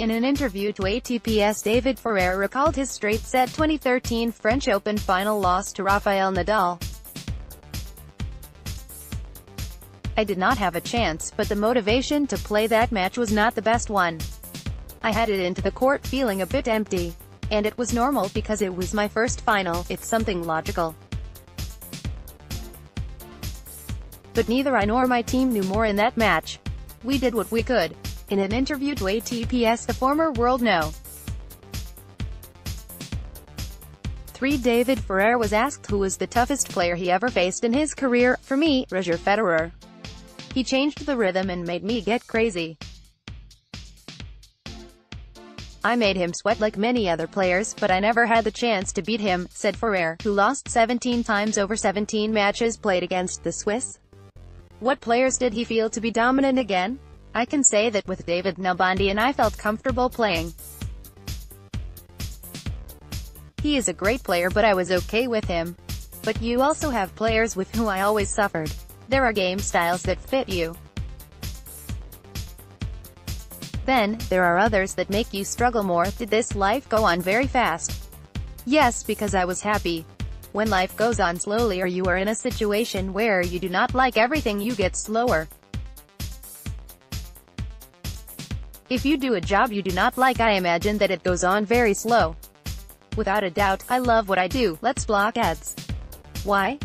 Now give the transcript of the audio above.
In an interview to ATP's David Ferrer recalled his straight-set 2013 French Open final loss to Rafael Nadal. I did not have a chance, but the motivation to play that match was not the best one. I headed into the court feeling a bit empty. And it was normal because it was my first final, it's something logical. But neither I nor my team knew more in that match. We did what we could. In an interview to ATP's the former world no. 3 David Ferrer was asked who was the toughest player he ever faced in his career. For me, Roger Federer. He changed the rhythm and made me get crazy. I made him sweat like many other players, but I never had the chance to beat him, said Ferrer, who lost 17 times over 17 matches played against the Swiss. What players did he feel to be dominant again? I can say that with David Nalbandian I felt comfortable playing. He is a great player but I was okay with him. But you also have players with whom I always suffered. There are game styles that fit you. Then, there are others that make you struggle more. Did this life go on very fast? Yes, because I was happy. When life goes on slowly or you are in a situation where you do not like everything you get slower. If you do a job you do not like I imagine that it goes on very slow. Without a doubt, I love what I do, let's block ads. Why?